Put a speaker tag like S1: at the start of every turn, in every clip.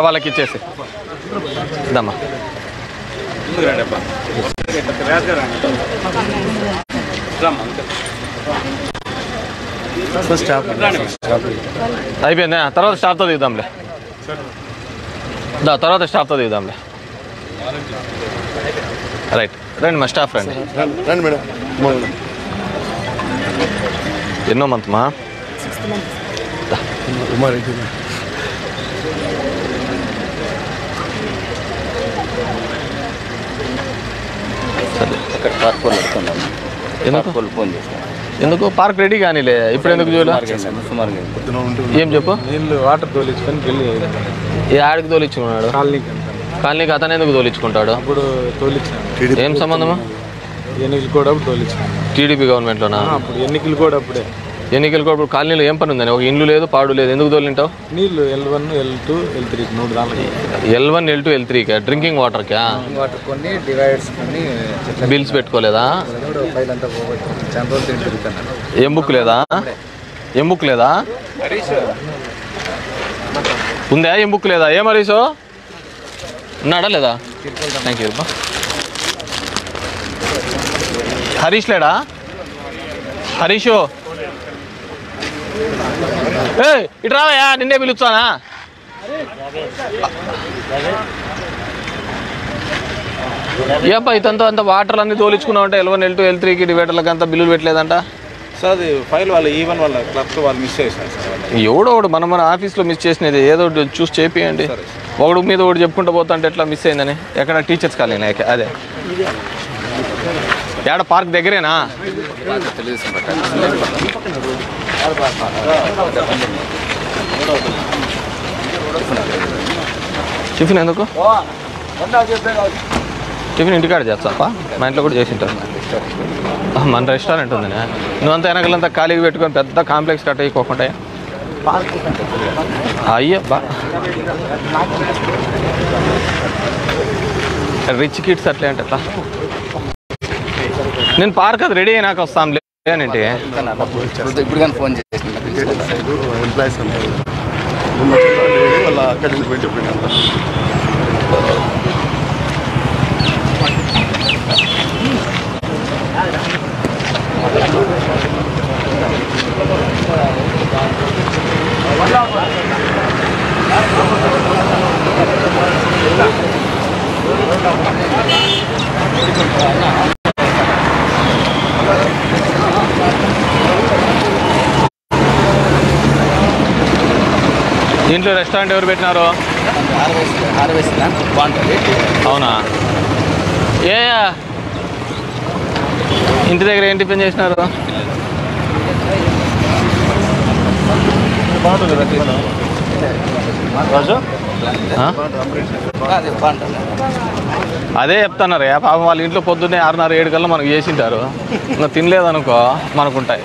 S1: వాళ్ళకి ఇచ్చేసి. ఇదమ్మా. అయిపోయిందా? తర్వాత స్టాప్తో దిగుదాంలే. దా తర్వాత స్టాప్తో దిగుదాంలే. రైట్. రండి మా స్టాఫ్ రండి.
S2: రండి మేడం.
S1: ఎన్నో మంత్ మా?
S3: ఇక్కడ కార్పూర్ పెడుతున్నాను
S1: ఎందుకు?
S3: కార్పూర్ ఫోన్ చేస్తాను
S1: ఎందుకు? పార్క్ రెడీ కానీలే. ఇప్పుడు ఎందుకు చూడాలి?
S3: సుమారుగా
S1: ఏం చెప్పు?
S4: నీళ్ళు వాటర్ తోలించుకొని పెళ్ళి
S1: ఈ ఆడికి తోలిచ్చుకున్నాడు
S4: కాలనీకి
S1: కాలనీకి అతను ఎందుకు తోలిచ్చుకుంటాడు
S4: అప్పుడు తోలించాను.
S1: ఏం సంబంధమా?
S4: ఎన్నికలు కూడా అప్పుడు తోలించాను.
S1: టీడీపీ గవర్నమెంట్లోనా
S4: అప్పుడు ఎన్నికలు కూడా అప్పుడే.
S1: ఎన్నికలు కూడా ఇప్పుడు కాలనీలో ఏం పని ఉందని ఒక ఇండ్లు లేదు పాడు లేదు. ఎందుకు తోలింటావు?
S4: నీళ్ళు L one L two L three మూడు
S1: L one L two L త్రీకా drinking వాటర్కా
S4: వాటర్ కొన్ని డివైడర్స్ కొన్ని
S1: బిల్స్ పెట్టుకోలేదా? ఏం బుక్ లేదా? ఏం బుక్ లేదా? ఉందా? ఏం బుక్ లేదా? ఏం హరీషో ఉన్నాడా లేదా? థ్యాంక్ యూ హరీష్ లేడా? హరీషు? ఏ ఇటు రావయ్యా నిన్నే పిలుస్తానా? ఏప్ప ఇతంతా అంత వాటర్ అన్ని తోలించుకున్నావు అంటే L one L two L త్రీకి డివైడర్లకు అంతా బిల్లులు పెట్టలేదంట?
S4: సార్ అది ఫైల్ వాళ్ళ ఈవెన్ వాళ్ళ క్లబ్స్ వాళ్ళు మిస్ చేశారు సార్.
S1: ఎవడో ఒకడు మన మన ఆఫీస్లో మిస్ చేసినది ఏదో ఒకటి చూసి చేపియండి. ఒకడు మీద ఒకటి చెప్పుకుంటూ పోతా అంటే ఎట్లా మిస్ అయిందని? ఎక్కడ టీచర్స్ కాలేనా? అదే. ఏడ పార్క్ దగ్గరేనా? టిఫిన్ ఎందుకు? టిఫిన్ ఇంటికాడ చేస్తాపా మా ఇంట్లో కూడా చేసి ఉంటారు. మన రెస్టారెంట్ ఉంది. నువ్వంతా వెనకలంతా ఖాళీగా పెట్టుకొని పెద్ద కాంప్లెక్స్ కట్ అయిపోకుండా అయ్యబ్బా రిచ్ కిడ్స్ అట్లే అంటే నేను పార్క్ అది రెడీ అయినాక వస్తాను లేనంటే
S3: ఇప్పుడు కానీ ఫోన్ చేసిన
S2: ఎంప్లాయీస్ అంటారు వాళ్ళ అక్కడి నుంచి పెట్టి పోయినా
S1: దీంట్లో రెస్టారెంట్ ఎవరు పెట్టినారు?
S3: బాగుంటుంది
S1: అవునా? ఏ ఇంటి దగ్గర ఏం టిఫిన్ చేసినారు?
S3: అదే
S1: చెప్తున్నారు పాపం వాళ్ళ ఇంట్లో పొద్దున్నే ఆరున్నర ఏడు కల్లా మనకు చేసింటారు. ఇంకా తినలేదనుకో మనకుంటాయి.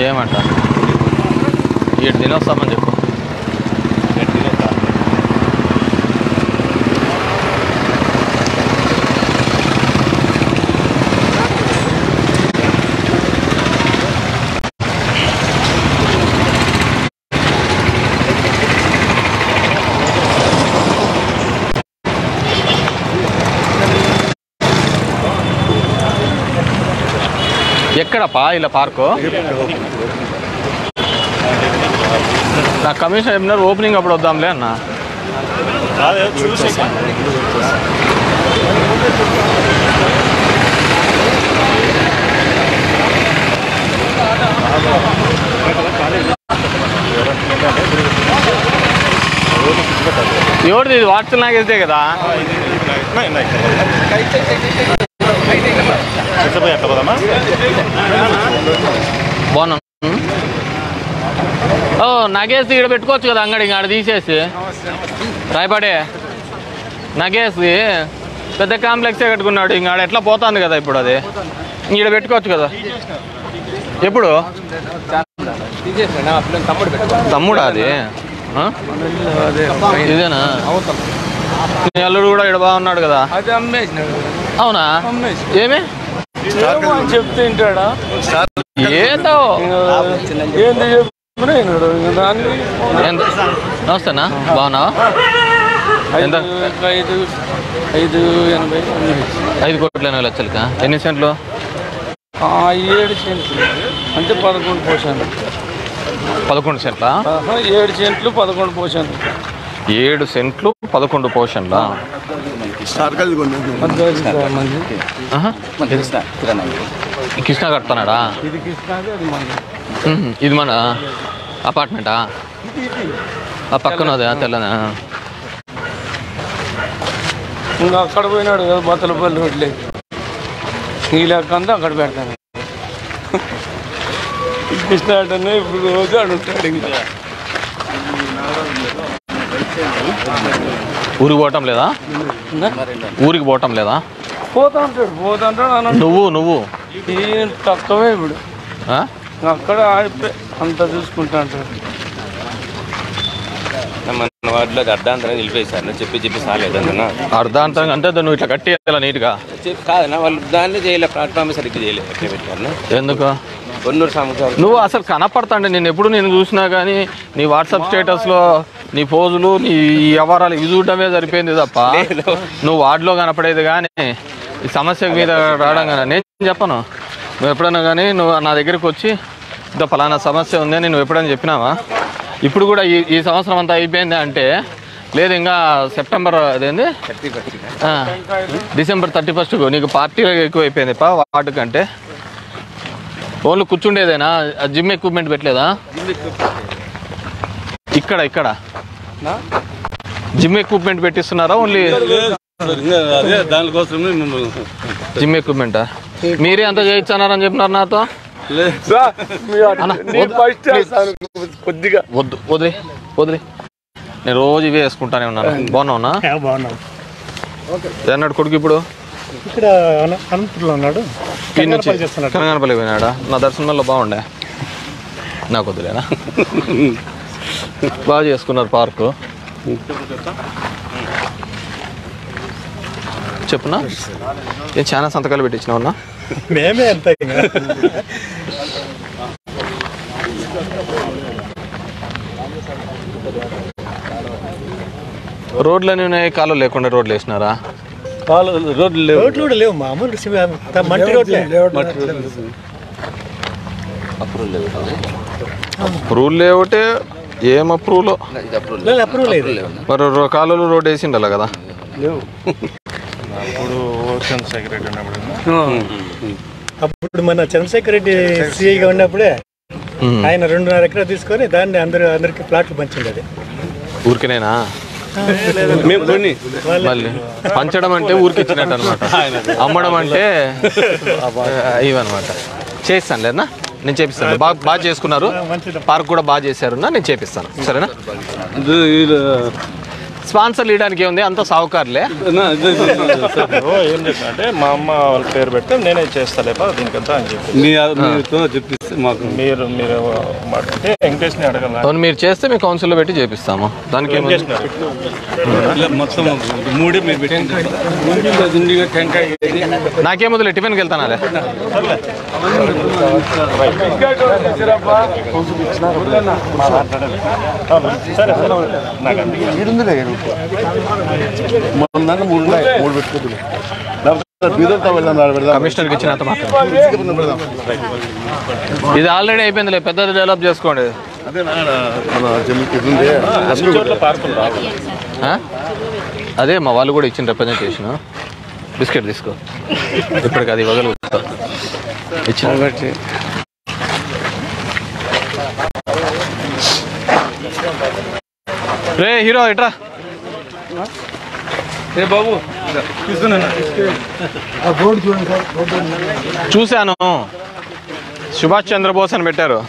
S1: ఏమంట? ఏడు తినొస్తామని చెప్పు. ఎక్కడపా ఇలా పార్కు? నా కమిషన్ చెప్పినారు ఓపెనింగ్ అప్పుడు వద్దాంలే అన్న. ఎవరిది ఇది? వాట్సాప్ నాకేస్తే కదా? బాగున్నాను ఓ నగేసి ఇక్కడ పెట్టుకోవచ్చు కదా అంగడి ఆడ తీసేసి. రాయపాడే నగేసి పెద్ద కాంప్లెక్సే కట్టుకున్నాడు ఇంక ఆడ ఎట్లా పోతుంది కదా ఇప్పుడు అది? ఈడ పెట్టుకోవచ్చు కదా. ఎప్పుడు?
S4: తమ్ముడు
S1: అది? ఇదేనా? అల్లుడు కూడా ఇక్కడ బాగున్నాడు కదా. అవునా? ఏమో?
S5: అని చెప్తే వింటాడా?
S1: ఏదో?
S5: ఏంది చెప్పినా దాన్ని
S1: నమస్తేనా? బాగున్నావా? ఎంత?
S5: ఐదు ఐదు ఎనభై
S1: ఐదు కోట్ల ఎనభై లక్షలకా? ఎన్ని సెంట్లు?
S5: ఏడు సెంట్లు. అంటే పదకొండు పోషాను
S1: పదకొండు సెంట్లా?
S5: ఏడు సెంట్లు పదకొండు పోషాను
S1: ఏడు సెంట్లు పదకొండు పోర్షన్లా
S3: కృష్ణా
S1: కృష్ణ కడుతున్నాడా?
S5: ఇది
S1: మన అపార్ట్మెంటా? ఆ పక్కన తెల్లనా.
S5: ఇంకా అక్కడ పోయినాడు కదా బతలపల్లి రోడ్లే. ఈ లెక్క అక్కడ పెడతాను. కృష్ణ ఇప్పుడు రోజు అడుగుతాడు ఇంకా.
S1: ఊరికి పోవటం లేదా? ఊరికి పోవటం లేదా?
S5: పోతా ఉంటాడు పోతా ఉంటాడు
S1: నువ్వు నువ్వు?
S5: తక్కువే ఇప్పుడు.
S1: ఆ?
S5: అక్కడ ఆడిపోయి అంత చూసుకుంటా అంటాడు
S6: మన వాటిలో అర్ధాంతరం నిలిపేశారు. చెప్పి చెప్పి సాలేదన్న
S1: అర్ధాంతరంగా అంటే నువ్వు ఇట్లా కట్టి నీట్గా?
S6: చెప్పి కాదన్న వాళ్ళు దాన్ని చేయలే ప్లాట్ఫామ్ సరిగ్గా చేయలేదు
S1: ఎందుకు?
S6: సంవత్సరాలు
S1: నువ్వు అసలు కనపడతాండి. నేను ఎప్పుడు నేను చూసినా కానీ నీ వాట్సాప్ స్టేటస్లో నీ పోజులు నీ వ్యవహారాలు ఇవి చూడడమే సరిపోయింది తప్ప నువ్వు వార్డులో కనపడేది కానీ ఈ సమస్య మీద రావడం కానీ నేను చెప్పను. నువ్వు ఎప్పుడైనా కానీ నువ్వు నా దగ్గరికి వచ్చి ఇంత ఫలానా సమస్య ఉంది అని నువ్వు ఎప్పుడైనా చెప్పినావా? ఇప్పుడు కూడా ఈ ఈ సంవత్సరం అంతా అయిపోయింది అంటే లేదు ఇంకా సెప్టెంబర్ అదేంది? డిసెంబర్ థర్టీ ఫస్ట్ నీకు పార్టీ ఎక్కువ అయిపోయింది పా వార్డు కంటే? ఓన్లీ కూర్చుండేదేనా? ఆ జిమ్ ఎక్విప్మెంట్ పెట్టలేదా? ఇక్కడ ఇక్కడ. జిమ్ ఎక్విప్మెంట్ పెట్టిస్తున్నారా? ఓన్లీ
S5: మిమ్మల్ని.
S1: జిమ్ ఎక్విప్మెంటా మీరే అంత చేయించన్నారని చెప్పినారు నాతో.
S5: కొద్దిగా.
S1: వద్దు వదిలే వదిలే. నేను రోజు ఇవే వేసుకుంటానే ఉన్నాను. బాగున్నావునా?
S7: బాగున్నాం
S1: ఏనాడు కొడుకు ఇప్పుడు?
S7: ఇక్కడ అన- అనంతపురంలో ఉన్నాడు.
S1: కనగానపల్లి పోయినాడా? నా దర్శనంలో బాగుండే. నాకు వద్దులేనా? బాగా చేసుకున్నారు పార్కు. చెప్పునా? నేను చాలా సంతకాలు పెట్టించినావున్నా
S7: మేమే అంత ఇంకా.
S1: రోడ్లు అనేవి ఉన్నాయి కాలువ లేకుండా రోడ్లు వేసినారా?
S5: రోడ్లు లేవు.
S7: రోడ్లు కూడా లేవు మామూలు మట్టి రోడ్లే.
S1: అప్రూవ్ లేవుటే ఏం అప్రూవ్లో?
S3: ఇది అప్రూవల్
S7: లేదు, అప్రూవ్ లేదు.
S3: లేవు.
S1: మరి కాలువలు రోడ్ వేసిండాలి కదా?
S7: అప్పుడు మన చంద్రశేఖర్ రెడ్డి సిఐగా ఉన్నప్పుడే. ఆయన రెండున్నర ఎకరా తీసుకొని దాన్ని అందరు అందరికి ప్లాట్లు పంచింది అది
S1: ఊరికేనేనా?
S5: మేము కొన్ని.
S1: మళ్ళీ. పంచడం అంటే ఊరికి ఇచ్చినట్టు అనమాట అమ్మడం అంటే ఇవన్నమాట. చేస్తాను లేదన్నా నేను చేపిస్తాను. బాగా బాగా చేసుకున్నారు. పార్క్ కూడా బాగా చేశారు నేను చేపిస్తాను. సరేనా? స్పాన్సర్ ఇవ్వడానికి ఏముంది? అంత సావుకారులే.
S8: ఓ, ఏం చెప్పినంటే మా అమ్మ వాళ్ళ పేరు పెడితే నేనే చేస్తాలేపా దీనికంతా అని చెప్పి.
S5: చెప్పిస్తే మాకు.
S8: మీరు మీరు మాట్లాడితే వెంకటేష్ని అడగల.
S1: అవును మీరు చేస్తే మీ కౌన్సిల్లో పెట్టి చేపిస్తాము. దానికి ఏముంది?
S5: ఇలా మొత్తం మూడే మీరు పెట్టింది. టెంకాయ
S1: నాకేం వదిలే టిఫిన్కి వెళ్తానాలే
S8: సరే సరే. నాకు
S2: మూడు ఉన్నాయి. మూడు పెట్టుకోదు ఆడ పెడదాం.
S1: కమిషనర్కి
S2: పెడదాం
S1: ఇది ఆల్రెడీ అయిపోయిందిలే పెద్దది డెవలప్ చేసుకోండి.
S2: అదే మన
S1: మా వాళ్ళు కూడా ఇచ్చిన రిప్రజెంటేషన్ బిస్కెట్ తీసుకో. ఇప్పటికి అది ఇవ్వగలుగుతా ఇచ్చిన. రే హీరో ఇట్రా.
S5: ఏ బాబు
S1: చూశాను. సుభాష్ చంద్రబోస్ అని పెట్టారు.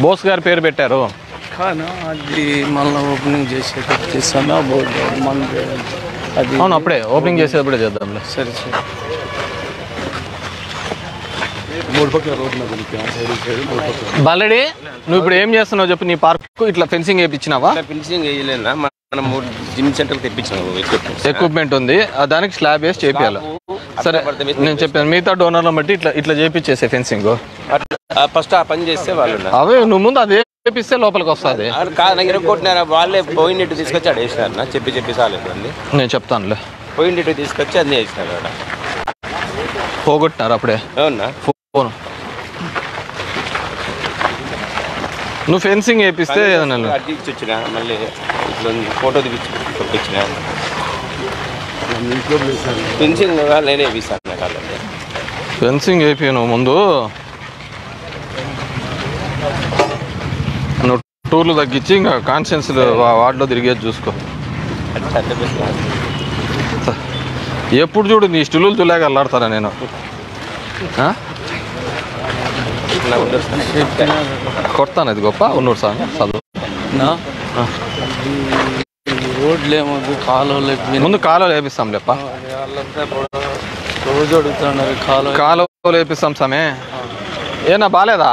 S1: బోస్ గారి పేరు పెట్టారు.
S5: కానీ? అది మళ్ళీ ఓపెనింగ్ చేసేటప్పుడు చేస్తాను? బోర్డు మన అది
S1: అవును అప్పుడే. ఓపెనింగ్ చేసేటప్పుడే చేద్దాంలే.
S5: సరే సరే.
S2: మూడు పక్కల రోడ్డు
S1: బాలడి నువ్వు ఇప్పుడు ఏం చేస్తున్నావు చెప్పు నీ పార్క్ ఇట్లా ఫెన్సింగ్ వేయించినావా?
S6: ఫినిషింగ్ వేయలేదా మనం జిమ్ సెంటర్కి తెప్పించినాము ఎక్విప్మెంట్స్
S1: ఎక్విప్మెంట్ ఉంది. దానికి స్లాబ్ వేసి చేపియాలి? సరే నేను చెప్పాను మిగతా డోనర్లను బట్టి ఇట్లా ఇట్లా చేపించేసే ఫెన్సింగ్.
S6: ఫస్ట్ ఆ పని చేస్తే వాళ్ళు.
S1: అవే నువ్వు ముందు అది వేపిస్తే లోపలికి వస్తుంది.
S6: కాదు వాళ్ళే పోయినట్టు తీసుకొచ్చి ఆడ వేసినారు చెప్పి చెప్పి చాలేదు అండి
S1: నేను చెప్తానులే.
S6: పోయినట్టు తీసుకొచ్చి అన్నీ వేసినారు
S1: పోగొట్టినారు అప్పుడే.
S6: అవునా?
S1: ఫోన్ నువ్వు ఫెన్సింగ్ వేపిస్తే ఏదైనా
S6: అడ్డు మళ్ళీ ఇట్లా. ఫోటో దిగించి పంపించిన
S2: ఇంట్లో వేసాను
S6: ఫినిషింగ్ నేనే నాకు వాళ్ళకి
S1: ఫెన్సింగ్ వేపి నువ్వు ముందు. నువ్వు టూర్లు తగ్గించి ఇంకా కాన్షియన్స్ వార్డులో తిరిగేది చూసుకో. ఎప్పుడు చూడు నీ స్టిల్లులు తులేక అల్లాడతారా నేను ఆ?
S6: ఇట్లా ఉండదు సార్.
S1: కొడతాను అది గొప్ప. ఉన్నూరు సార్ చదువు.
S5: ఏమొద్దు కాలువలు
S1: ముందు కాలువ వేపిస్తాం
S5: ఇప్పుడు రోజు అడుగుతున్నారు కాలువ
S1: కాలువ వేపిస్తాం సమే. ఏనా బాగాలేదా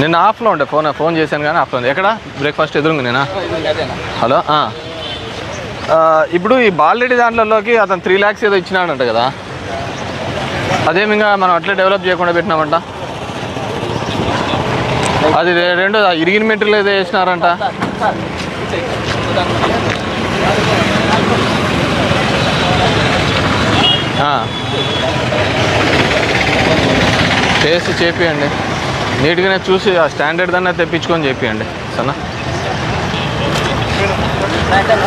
S1: నిన్న ఆఫ్లో ఉండే ఫోన్ ఫోన్ చేశాను కానీ ఆఫ్లో ఉంది. ఎక్కడ? బ్రేక్ఫాస్ట్ ఎదురుంది నేనా? హలో ఇప్పుడు ఈ బాలరెడ్డి దాంట్లోకి అతను త్రీ ల్యాక్స్ ఏదో ఇచ్చినాడంట కదా. అదేమి ఇంకా మనం అట్లే డెవలప్ చేయకుండా పెట్టినామంట. అది రెండు ఇరిగిన మెటీరియల్ ఏదో వేసినారంట. టేస్ట్ చేసి చేపియండి. నీట్గానే చూసి ఆ స్టాండర్డ్ దాన్ని తెప్పించుకొని చేపియండి. సరేనా?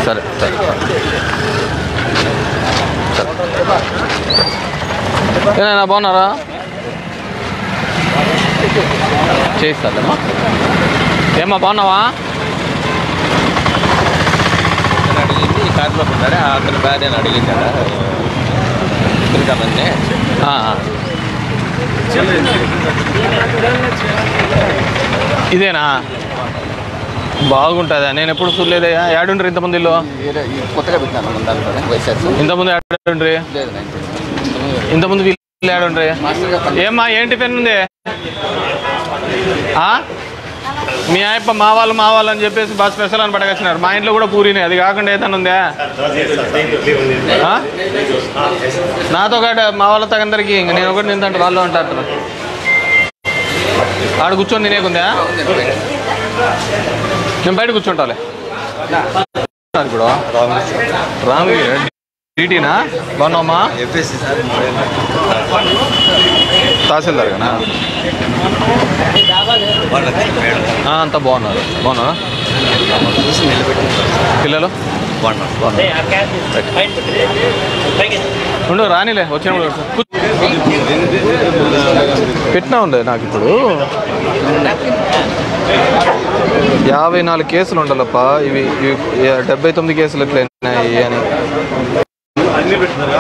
S1: సరే. సరే. ఏనా బాగున్నారా? చేయిస్తాలేమ్మా ఏమ్మా బాగున్నావా?
S6: అడిగింది ఈ కార్లో ఉన్నాడు? అతని అని అడిగింది
S1: ఆ. ఇదేనా? బాగుంటుందా? నేను ఎప్పుడు చూడలేదయ్యా ఏడుండ్రి ఇంతమంది ఇల్లు?
S3: వేరే ఈ కొత్తగా పెట్టినాను
S1: ఇంతమంది ఏడుండ్రి
S3: లేదు ఇంతకుముందు
S1: ఇంతమంది వీళ్ళు ఏమ్మా ఏం టిఫిన్ ఉంది? ఆ? మీ ఆయప్ప మా వాళ్ళు మా వాళ్ళు అని చెప్పేసి బాగా స్పెషల్ అని పడగచ్చినారు. మా ఇంట్లో కూడా పూరినే. అది కాకుండా ఏదైనా ఉందా? ఆ? నాతో కాదు మా వాళ్ళ తగందరికి ఇంక నేను ఒకటి తింటే వాళ్ళు అంటారు ఆడ కూర్చొని తినేకుందా? నేను బయట కూర్చుంటాలే. ఇప్పుడు రామగిరి టీటీనా? బాగున్నావమ్మా? తహసీల్దార్ కదా అంతా బాగున్నారు. బాగున్నారా పిల్లలు? ఉండు రానిలే వచ్చినప్పుడు. పెట్టినా ఉండే నాకు ఇప్పుడు. యాభై నాలుగు కేసులు ఉండాలప్ప. ఇవి ఇవి డెబ్బై తొమ్మిది కేసులు ఎట్లా అయినాయి అని.
S3: అన్ని పెట్టినారా